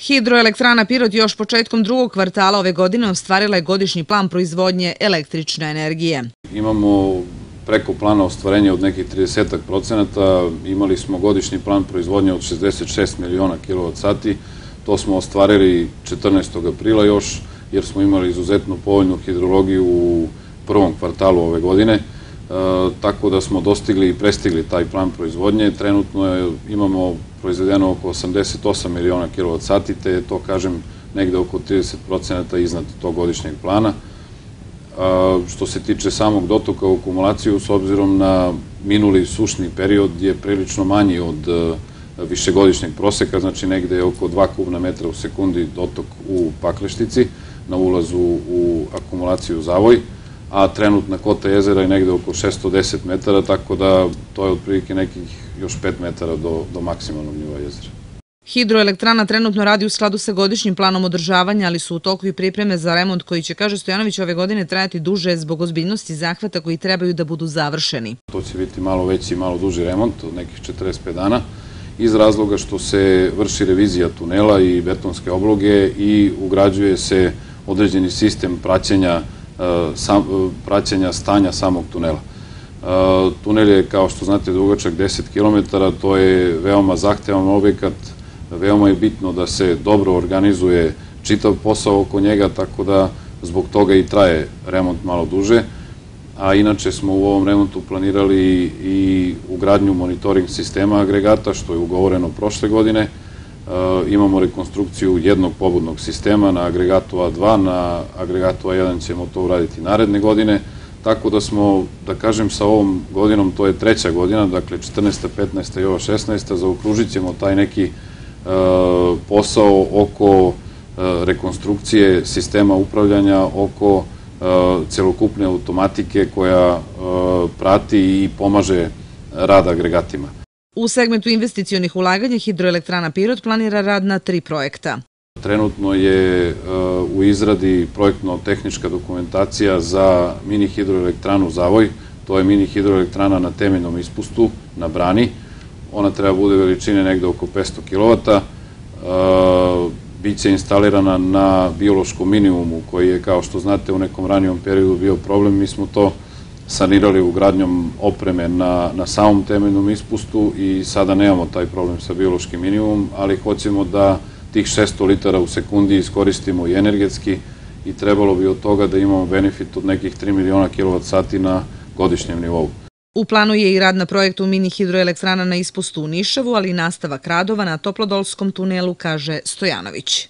Hidroelektrana Pirot još početkom drugog kvartala ove godine ostvarila je godišnji plan proizvodnje električne energije. Imamo preko plana ostvarenja od nekih 30 procenata, imali smo godišnji plan proizvodnje od 66 miliona kWh, to smo ostvarili 14. aprila još, jer smo imali izuzetno povoljnu hidrologiju u prvom kvartalu ove godine, tako da smo dostigli i prestigli taj plan proizvodnje. Trenutno imamo proizvedeno oko 88 miliona kWh, te to, kažem, negde oko 30% iznad tog godišnjeg plana. Što se tiče samog dotoka u akumulaciju, s obzirom na minuli sušni period je prilično manji od e, višegodišnjeg proseka, znači negde je oko 2 kubna metra u sekundi dotok u pakleštici na ulazu u akumulaciju Zavoj, a trenutna kota jezera je negde oko 610 metara, tako da to je otprilike nekih još 5 metara do, do maksimalnog nivoa jezera. Hidroelektrana trenutno radi u skladu sa godišnjim planom održavanja, ali su u toku i pripreme za remont koji će, kaže Stojanović, ove godine trajati duže zbog ozbiljnosti zahvata koji trebaju da budu završeni. To će biti malo veći i malo duži remont od nekih 45 dana iz razloga što se vrši revizija tunela i betonske obloge i ugrađuje se određeni sistem praćenja, e, praćenja stanja samog tunela. E, tunel je, kao što znate, dugačak 10 km, to je veoma zahtevan objekat, veoma je bitno da se dobro organizuje čitav posao oko njega, tako da zbog toga i traje remont malo duže. A inače smo u ovom remontu planirali i ugradnju monitoring sistema agregata, što je ugovoreno prošle godine. E, imamo rekonstrukciju jednog pobudnog sistema na agregatu A2, na agregatu A1 ćemo to uraditi naredne godine, tako da smo, da kažem, sa ovom godinom, to je treća godina, dakle 14. 15. i ova 16. zaokružit ćemo taj neki E, posao oko e, rekonstrukcije sistema upravljanja, oko celokupne automatike koja prati i pomaže rad agregatima. U segmentu investicijonih ulaganja Hidroelektrana Pirot planira rad na tri projekta. Trenutno je u izradi projektno-tehnička dokumentacija za mini hidroelektranu Zavoj, to je mini hidroelektrana na temeljnom ispustu, na brani, ona treba bude veličine negde oko 500 kW, biće instalirana na biološkom minimumu koji je, kao što znate, u nekom ranijom periodu bio problem. Mi smo to sanirali ugradnjom opreme na, na samom temeljnom ispustu i sada nemamo taj problem sa biološkim minimumom, ali hoćemo da tih 600 litara u sekundi iskoristimo i energetski i trebalo bi od toga da imamo benefit od nekih 3 miliona kWh na godišnjem nivou. U planu je i rad na projektu mini hidroelektrana na ispustu u Nišavu, ali i nastavak radova na Toplodolskom tunelu, kaže Stojanović.